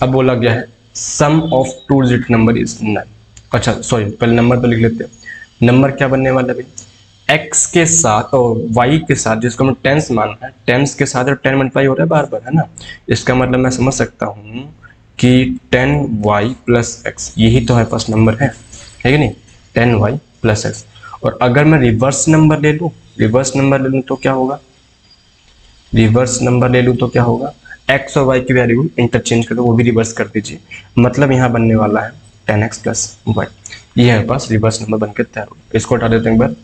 अब बोला गया है sum of two digit number is nine अच्छा सॉरी पहले नंबर तो लिख लेते हैं। नंबर क्या बनने वाला है एक्स के साथ और वाई के साथ, जिसको हमें टेंस मानना है टेंस के साथ टेन मल्टीप्लाई हो रहा है बार बार, है ना? इसका मतलब मैं समझ सकता हूँ कि टेन वाई प्लस एक्स यही तो हमारे पास नंबर है। है कि नहीं? टेन वाई प्लस एक्स और अगर मैं रिवर्स नंबर ले लूँ रिवर्स नंबर ले लूँ तो क्या होगा? रिवर्स नंबर ले लूँ तो क्या होगा? एक्स और वाई की वैल्यू इंटरचेंज कर दो वो भी रिवर्स कर दीजिए। मतलब यहाँ बनने वाला है टेन एक्स प्लस वाई ये है पास रिवर्स नंबर बनकर तैयार हो इसको हटा देते हैं एक बार।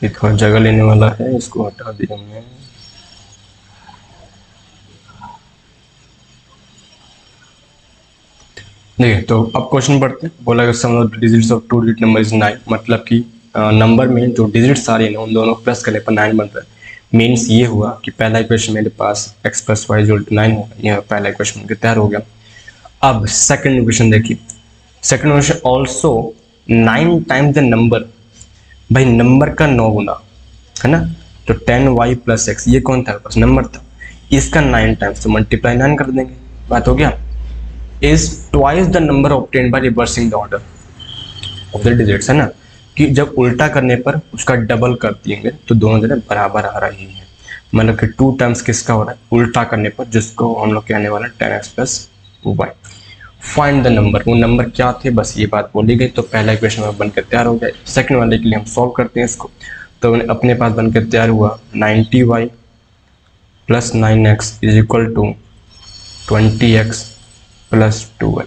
ये थोड़ा जगह लेने वाला है, इसको हटा दिया देखिए तो अब क्वेश्चन पढ़ते हैं। बोला sum of digits of two digit number is nine मतलब कि नंबर में जो डिजिट्स आ रही है उन दोनों प्लस करने पर नाइन बन रहा है। मीन्स ये हुआ कि पहला इक्वेशन मेरे पास एक्स प्लस वाई जो नाइन होगा यह पहला इक्वेशन तैयार हो गया। अब सेकंड इक्वेशन देखिए। Second equation also nine time the number भाई नंबर का नौ गुना, है ना? तो टेन वाई प्लस एक्स ये कौन था? पास नंबर था। इसका नाइन टाइम्स तो मल्टीप्लाई नाइन कर देंगे। बात हो गया? Is twice the number obtained by reversing the order of the digits है ना? कि जब उल्टा करने पर उसका डबल कर दिएँगे तो दोनों जगह बराबर आ रही है। मतलब कि टू टाइम्स किसका हो रहा है? उल्टा करने पर, जिसको हम लोग कहने वाले ten x plus y find the number वो नंबर क्या थे? बस ये बात बोली गई। तो पहला इक्वेशन में बनकर तैयार हो गया। सेकंड वाले के लिए हम सॉल्व करते हैं इसको। तो अपने पास बनकर तैयार हुआ ninety y plus nine x is equal to twenty x plus two y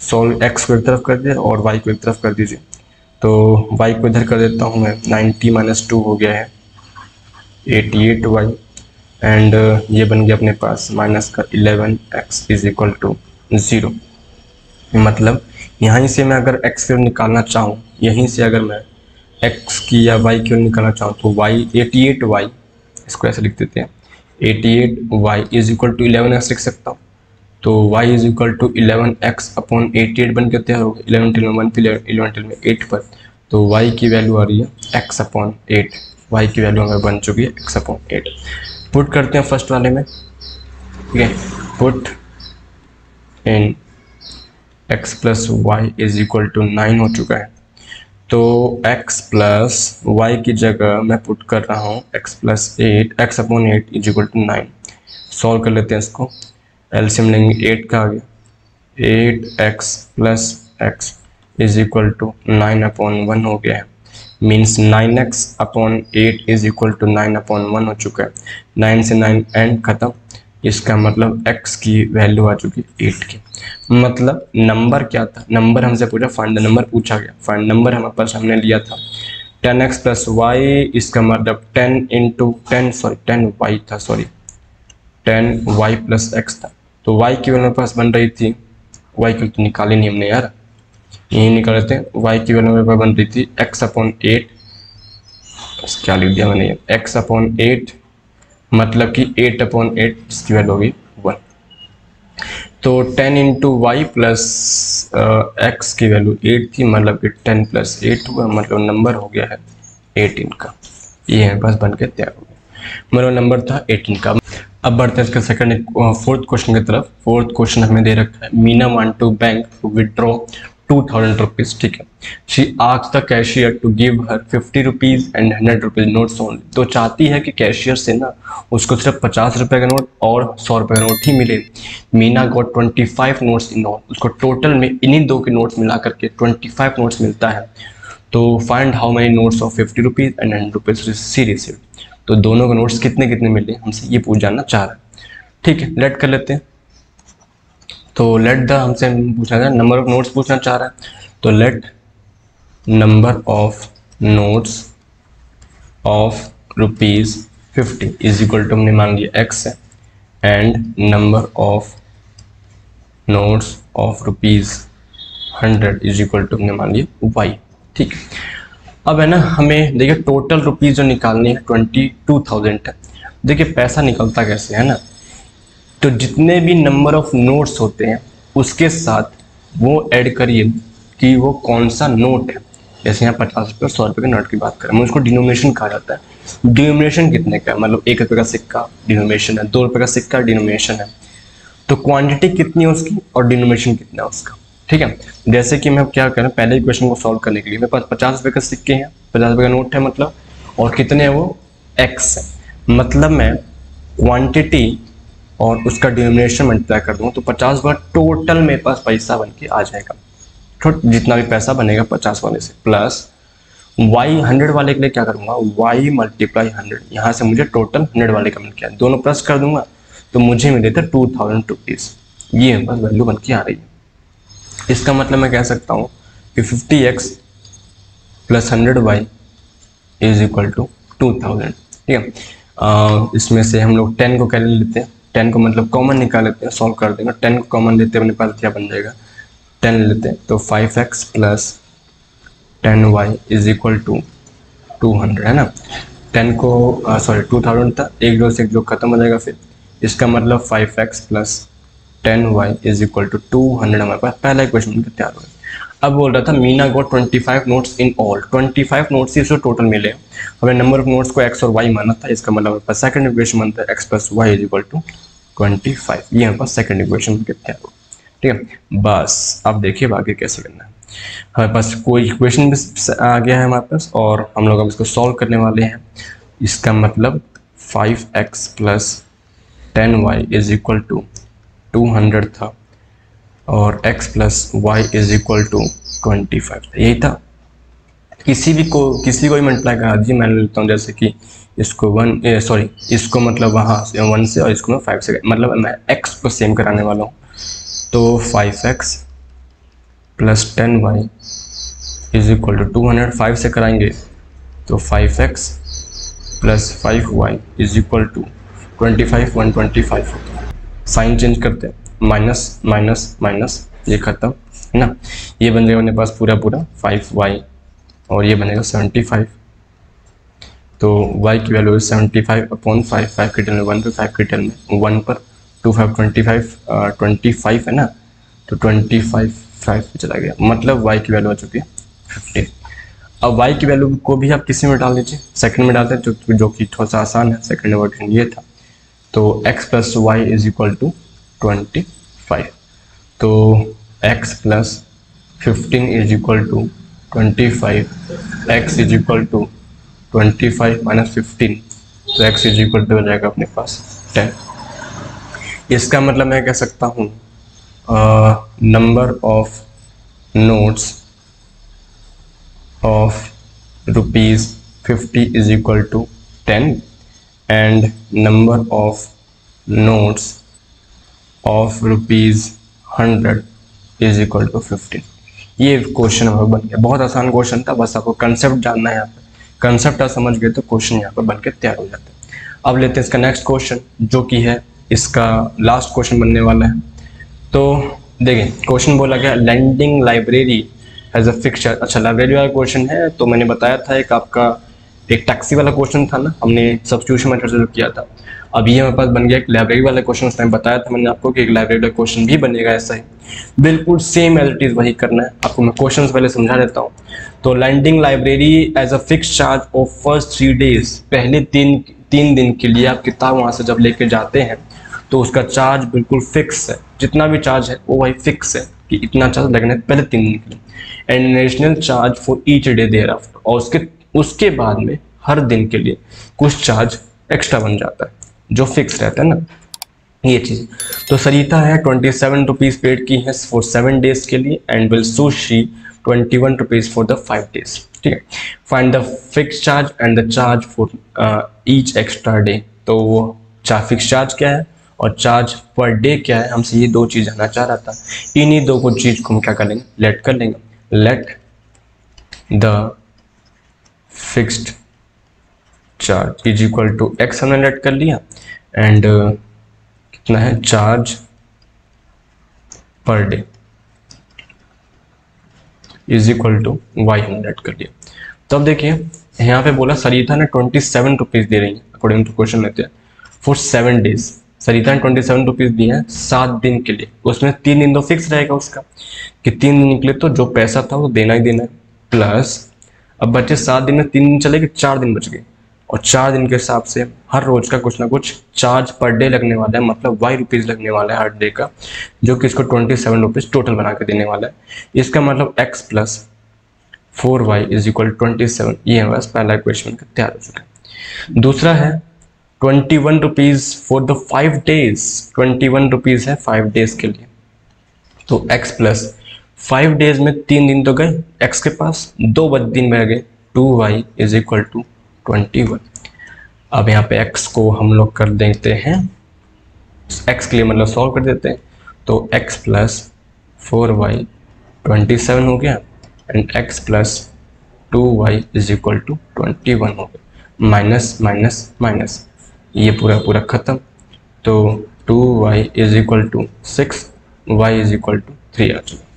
solve x को एक तरफ़ कर दिया और वाई को एक तरफ़ कर दीजिए। तो वाई को इधर कर देता हूँ मैं, नाइन्टी माइनस टू हो गया है, एटी एट वाई एंड ये बन गया अपने पास, माइनस का eleven x is equal to zero मतलब यहीं से मैं अगर एक्स की निकालना चाहूँ, यहीं से अगर मैं एक्स की या वाई की निकालना चाहूँ तो वाई एटी एट वाई इसको ऐसे लिख देते हैं, eighty eight y is equal to eleven x लिख सकता हूँ। तो y is equal to eleven x upon eighty eight बन के तैयार होगा इलेवन टिल में वन फिर इलेवन टिल में एट पर। तो y की वैल्यू आ रही है x अपॉन एट वाई की वैल्यू हमें बन चुकी है x अपॉन एट पुट करते हैं फ़र्स्ट वाले में। ठीक है? Put in x plus y is equal to nine हो चुका है। तो x प्लस वाई की जगह मैं पुट कर रहा हूँ। x plus eight x upon eight is equal to nine solve कर लेते हैं इसको। एल्सियम लेंगे एट का आ गया eight x plus x is equal to nine upon one हो गया है। Means nine x upon eight is equal to nine upon one हो चुका है। नाइन से नाइन एंड खत्म। इसका मतलब x की वैल्यू आ चुकी एट की। मतलब नंबर क्या था? नंबर हमसे पूछा फाइंड नंबर पूछा गया। फाइंड नंबर हमारे पास हमने लिया था। टेन एक्स प्लस वाई, इसका मतलब ten into ten sorry ten y था sorry ten y plus x था। तो y की वैल्यू मेरे पास बन रही थी। y की तो निकाली नहीं हमने यार। यही निकाल लेते हैं। y की वैल्यू मेरे पास बन रही थी x अपॉन एट क्या लिख दिया मैंने। x अपॉन एट मतलब कि एट अपॉन एट इसकी वैल्यू होगी वन तो ten into y plus x की वैल्यू एट थी मतलब कि टेन प्लस एट हुआ मतलब नंबर हो गया है एटीन का। ये मेरे पास बन के तैयार हो गया। मतलब नंबर था एटीन का। अब बढ़ते हैं इसके सेकंड फोर्थ क्वेश्चन की तरफ़। फोर्थ क्वेश्चन हमें दे रखा है Meena want to bank withdraw two thousand rupees ठीक है? She ask the cashier to give her fifty rupees and hundred rupees notes only तो चाहती है कि कैशियर से ना उसको सिर्फ़ पचास रुपए का नोट और सौ रुपए का नोट ही मिले। Meena got twenty five notes in all उसको टोटल में इन्हीं दो के नोट्स मिला करके ट्वेंटी फाइव नोट्स मिलता है। तो find how many notes of fifty rupees and hundred rupees she receive तो दोनों के नोट्स कितने कितने मिले, हमसे ये पूछ जानना चाह रहा है। ठीक है लेट कर लेते हैं। तो लेट द हमसे पूछना था नंबर ऑफ़ नोट्स पूछना चाह रहा है। तो let number of notes of rupees fifty is equal to हमने मान लिया एक्स है and number of notes of rupees hundred is equal to हमने मान लिया वाई ठीक अब है ना, हमें देखिए टोटल रुपीज़ जो निकालनी है ट्वेंटी टू थाउज़ेंड है। देखिए पैसा निकलता कैसे है ना? तो जितने भी नंबर ऑफ़ नोट्स होते हैं, उसके साथ वो ऐड करिए कि वो कौन सा नोट है। जैसे यहाँ पचास रुपये सौ रुपये के नोट की बात करें उसको डिनोमिनेशन कहा जाता है। डिनोमिनेशन कितने का मतलब एक रुपये का सिक्का डिनोमिनेशन है। दो रुपये का सिक्का डिनोमिनेशन है। तो क्वांटिटी कितनी है उसकी और डिनोमिनेशन कितना है उसका? ठीक है? जैसे कि मैं क्या करें, पहले क्वेश्चन को सॉल्व करने के लिए, मेरे पास पचास रुपये का सिक्के हैं, पचास रुपये का नोट है मतलब और कितने हैं वो? एक्स है। मतलब मैं क्वांटिटी और उसका डिनोमिनेशन मल्टीप्लाई कर दूँगा तो पचास बार टोटल मेरे पास पैसा बन के आ जाएगा। तो जितना भी पैसा बनेगा पचास वाले से प्लस वाई हंड्रेड वाले के लिए क्या करूँगा? वाई मल्टीप्लाई हंड्रेड यहाँ से मुझे टोटल हंड्रेड वाले का मिल गया। दोनों प्लस कर दूँगा तो मुझे मिले थे टू थाउज़ेंड रुपीज़ ये बस वैल्यू बन के आ रही है। इसका मतलब मैं कह सकता हूँ कि fifty x plus hundred y is equal to two thousand ठीक है? इसमें से हम लोग टेन को कैले लेते हैं। टेन को मतलब कॉमन निकाल लेते हैं सॉल्व कर देंगे। टेन को कॉमन लेते हैं, अपने पास क्या बन जाएगा? टेन ले लेते हैं। तो five x plus ten y is equal to two hundred है ना? टेन को सॉरी टू थाउज़ेंड था। एक दो से एक जो खत्म हो जाएगा फिर। इसका मतलब five x plus ten y is equal to two hundred हमारे पास पहला क्वेश्चन तैयार हो अब बोल रहा था Meena got twenty five notes in all twenty five notes he total मिले। हमें नंबर ऑफ़ नोट्स को एक्स और वाई माना था, इसका मतलब हमारे पास सेकंड इक्वेशन बनता है। X plus y is equal to twenty five ये हमारे पास सेकंड इक्वेशन तैयार हो ठीक है? बस, अब देखिए बाकी कैसे करना है। हमारे पास कोई इक्वेशन भी आ गया है हमारे पास, और हम लोग अब इसको सॉल्व करने वाले हैं। इसका मतलब five x plus ten y is equal to two hundred था और x plus y is equal to twenty five था। यही था। किसी भी को, किसी को भी मल्टीप्लाई करा दीजिए मैं लेता हूँ, जैसे कि इसको वन सॉरी इसको मतलब वहाँ से वन से और इसको मैं फाइव से मतलब मैं x को सेम कराने वाला हूँ। तो five x plus ten y is equal to two hundred five से कराएँगे तो five x plus five y is equal to twenty five one twenty five होता साइन चेंज करते हैं। माइनस माइनस माइनस, ये खत्म, है ना? ये बन जाएगा अपने पास पूरा पूरा फाइव वाई और ये बनेगा सेवेंटी फाइव तो y की value seventy five upon five five के टेल में वन पे फाइव के टेल में वन पर two five twenty five twenty five है ना? तो ट्वेंटी फाइव फाइव पे चला गया। मतलब y की वैल्यू आ चुकी है फिफ्टी अब y की वैल्यू को भी आप किसी में डाल दीजिए सेकंड में डालते हैं, जो जो कि थोड़ा सा आसान है। सेकंड वर्ड ये था। तो x plus y is equal to twenty five तो x plus fifteen is equal to twenty five x is equal to twenty five minus fifteen तो x इज़ इक्वल टू हो जाएगा अपने पास टेन इसका मतलब मैं कह सकता हूँ number of notes of rupees fifty is equal to ten and number of notes of rupees hundred is equal to fifteen ये क्वेश्चन हमारा बन गया। बहुत आसान क्वेश्चन था, बस आपको कंसेप्ट जानना है यहाँ पे कंसेप्ट आप समझ गए तो क्वेश्चन यहाँ पर बन के तैयार हो जाते हैं। अब लेते हैं इसका नेक्स्ट क्वेश्चन जो कि है, इसका लास्ट क्वेश्चन बनने वाला है। तो देखिए क्वेश्चन बोला गया lending library as a fixture अच्छा लाइब्रेरी वाला क्वेश्चन है तो मैंने बताया था एक आपका एक टैक्सी वाला क्वेश्चन था ना, हमने सब्सिट्यूशन मेथड से जो किया था। ये हमारे पास बन गया एक लाइब्रेरी वाला क्वेश्चन उस टाइम बताया था मैंने आपको कि एक लाइब्रेरी वाला क्वेश्चन भी बनेगा ऐसा ही। बिल्कुल सेम एज इट इज़ वही करना है। आपको मैं क्वेश्चन पहले समझा देता हूँ। तो lending library has a fixed charge of first three days पहले तीन तीन दिन के लिए आप किताब वहाँ से जब लेके जाते हैं तो उसका चार्ज बिल्कुल फिक्स है। जितना भी चार्ज है, वो वही फिक्स है कि इतना चार्ज लगने, पहले तीन दिन के लिए। And national charge for each day thereafter और उसके उसके बाद में हर दिन के लिए कुछ चार्ज एक्स्ट्रा बन जाता है, जो फिक्स रहता है ना, ये चीज़। तो सरिता है ट्वेंटी सेवन रुपीज़ पेड की है फॉर सेवन डेज़ के लिए and will Susy twenty one rupees for the five days ठीक है? Find the fixed charge and the charge for each extra day तो वो चार फिक्स चार्ज क्या है और चार्ज पर डे क्या है? हमसे ये दो चीज़ जानना चाह रहा था। इन्हीं दो को चीज़ को हम क्या कर लेंगे? लेट कर लेंगे। Let the fixed charge is equal to x हमने लेट कर लिया एंड uh, कितना है? Charge per day is equal to y हमने लेट कर लिया। तो अब देखिए यहाँ पे बोला सरिता ने ट्वेंटी सेवन रुपीज़ दे रही है अकॉर्डिंग टू क्वेश्चन लेते हैं फॉर सेवन डेज़ सरिता ने ट्वेंटी सेवन रुपीज़ दिए हैं सात दिन के लिए। उसमें तीन दिन तो फिक्स रहेगा उसका कि तीन दिन निकले तो जो पैसा था वो देना ही देना है प्लस अब बचे सात दिन में तीन दिन चले गए चार दिन बच गए। और चार दिन के हिसाब से हर रोज का कुछ ना कुछ चार्ज पर डे लगने वाला है मतलब वाई रुपीज़ लगने वाला है हर डे का, जो कि इसको ट्वेंटी सेवन रुपीज़ टोटल बना के देने वाला है। इसका मतलब x plus four y is equal twenty seven ये हमारे पहला इक्वेशन का तैयार हो चुका है। दूसरा है twenty one rupees for the five days twenty one rupees है फाइव डेज़ के लिए। तो एक्स प्लस फाइव डेज़ में तीन दिन तो गए एक्स के पास, दो दिन रह गए, two y is equal to twenty one अब यहाँ पे एक्स को हम लोग कर देते हैं एक्स के लिए मतलब सॉल्व कर देते हैं तो x plus four y twenty seven हो गया and x plus two y is equal to twenty one हो गया। माइनस माइनस माइनस ये पूरा पूरा ख़त्म। तो two y is equal to six y is equal to three आ चुका।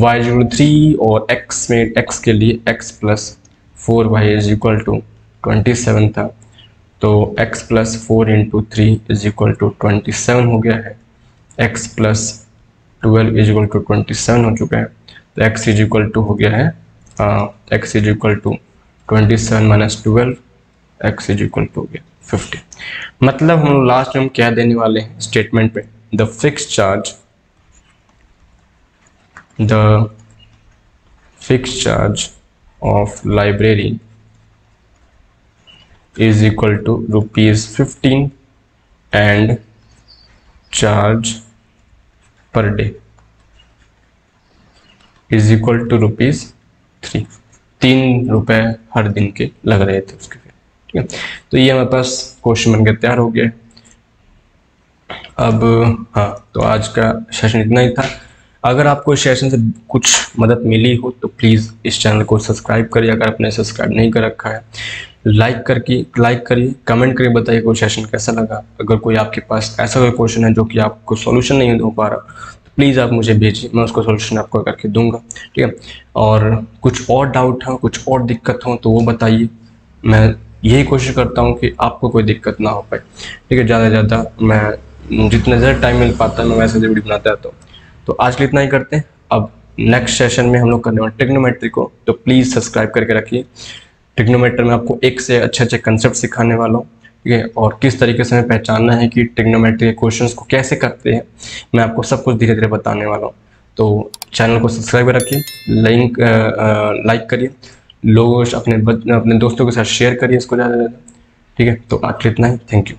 वाई इज़ थ्री और x में x के लिए x plus four y is equal to twenty seven था। तो x plus four into three is equal to twenty seven हो गया है। x plus twelve is equal to twenty seven हो चुका है। तो x इज़ इक्वल टू हो गया है x is equal to twenty seven minus twelve x is equal to हो गया फिफ्टी मतलब हम लास्ट में हम क्या देने वाले हैं स्टेटमेंट पे? The fixed charge the fixed charge of library is equal to rupees 15 and charge per day is equal to rupees three तीन रुपए हर दिन के लग रहे थे उसके। ठीक है? तो ये हमारे पास क्वेश्चन बनकर तैयार हो गया। अब हाँ तो आज का सेशन इतना ही था। अगर आपको इस सेशन से कुछ मदद मिली हो तो प्लीज़ इस चैनल को सब्सक्राइब करिए। अगर आपने सब्सक्राइब नहीं कर रखा है लाइक करके लाइक करिए। कमेंट करिए बताइए कोई सेशन कैसा लगा। अगर कोई आपके पास ऐसा कोई क्वेश्चन है जो कि आपको सॉल्यूशन नहीं हो पा रहा तो प्लीज़ आप मुझे भेजिए। मैं उसको सॉल्यूशन आपको करके दूँगा। ठीक है? और कुछ और डाउट हो, कुछ और दिक्कत हो तो वो बताइए। मैं यही कोशिश करता हूँ कि आपको कोई दिक्कत ना हो पाए। ठीक है? ज़्यादा से ज़्यादा मैं, जितना ज़्यादा टाइम मिल पाता है, मैं वैसे वीडियो बनाता रहता हूँ। तो आज के लिए इतना ही करते हैं। अब नेक्स्ट सेशन में हम लोग करने वाले टेक्नोमेट्री को तो प्लीज़ सब्सक्राइब करके रखिए। टेक्नोमेटर में आपको एक से अच्छे अच्छे कंसेप्ट सिखाने वाला हूँ, ठीक है? और किस तरीके से हमें पहचानना है कि टेक्नोमेट्री के क्वेश्चंस को कैसे करते हैं, मैं आपको सब कुछ धीरे धीरे बताने वाला हूँ। तो चैनल को सब्सक्राइब रखिए लिंक लाइक करिए, लोगों अपने अपने दोस्तों के साथ शेयर करिए इसको ज़्यादा ज़्यादा, ठीक है? तो आज इतना ही थैंक यू